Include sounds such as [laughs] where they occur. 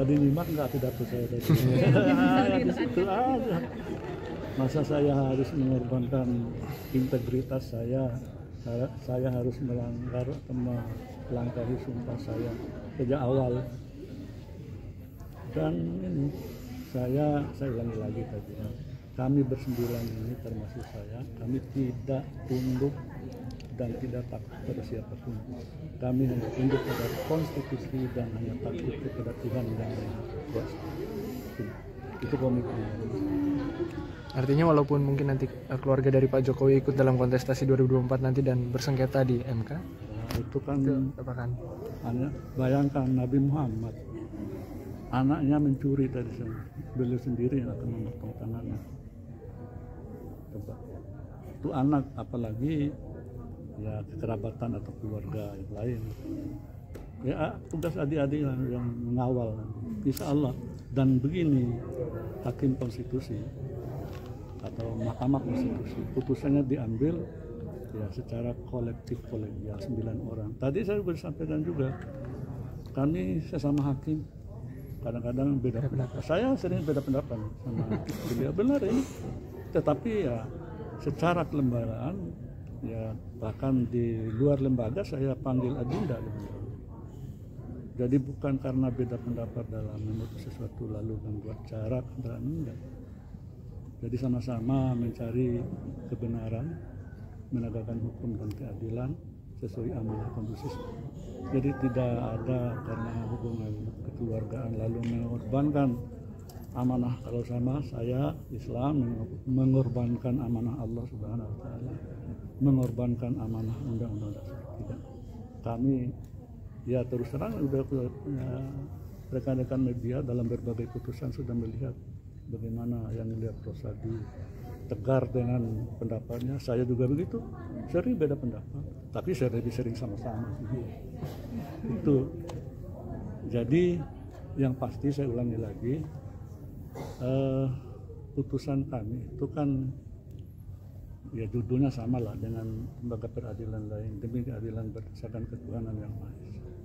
tadi nyimak nggak pidato saya tadi? [laughs] Di situ aja masa saya harus mengorbankan integritas saya? Saya, harus melanggar melangkahi sumpah saya sejak awal. Dan ini saya saya ulangi lagi tadi ya. kami bersembilan ini termasuk saya. Kami tidak tunduk dan tidak takut pada siapa pun. Kami hanya tunduk pada konstitusi dan hanya takut kepada Tuhan yang Maha Kuasa. Itu, itu komitmen. Artinya walaupun mungkin nanti eh, keluarga dari Pak Jokowi ikut dalam kontestasi 2024 nanti dan bersengketa di MK, Nah, itu kan itu apa kan? bayangkan Nabi Muhammad. Anaknya mencuri tadi sen- beliau sendiri yang akan memotong tangannya coba. Itu anak apalagi ya kekerabatan atau keluarga yang lain. Ya tugas adik-adik yang yang mengawal. Bisa Allah. Dan begini hakim konstitusi atau mahkamah konstitusi putusannya diambil ya secara kolektif kolegial sembilan orang. Tadi saya sudah sampaikan juga kami sesama hakim kadang-kadang beda pendapat. Saya sering beda pendapat sama beliau. Benar ini. Tetapi ya secara kelembagaan ya bahkan di luar lembaga saya panggil adinda jadi bukan karena beda pendapat dalam menuntut sesuatu lalu membuat jarak antara enggak. Jadi sama-sama mencari kebenaran menegakkan hukum dan keadilan sesuai amanah konstitusi. Jadi tidak ada karena hubungan kekeluargaan lalu mengorbankan amanah. Kalau sama saya Islam mengorbankan amanah Allah Subhanahu wa taala. Mengorbankan amanah undang-undang dasar. Tidak. Kami ya terus terang udah ya, rekan-rekan media dalam berbagai putusan sudah melihat bagaimana yang melihat Rosadi tegar dengan pendapatnya. Saya juga begitu. Sering beda pendapat tapi saya lebih sering sama-sama. Itu. Jadi yang pasti saya ulangi lagi eh, putusan kami itu kan ya judulnya sama lah dengan lembaga peradilan lain demi keadilan berdasarkan ketuhanan yang maha esa